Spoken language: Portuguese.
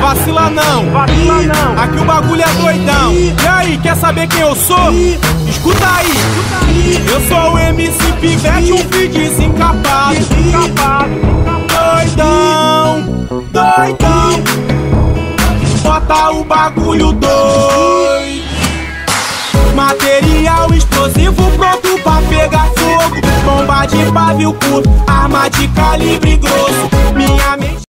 Vacila não, vacila não. Aqui o bagulho é doidão. E aí, quer saber quem eu sou? Escuta aí. Eu sou o MC Pivete, um feed desencapado. Doidão, doidão. Bota o bagulho doido. Material explosivo pronto pra pegar fogo. Bomba de pavio curto, arma de calibre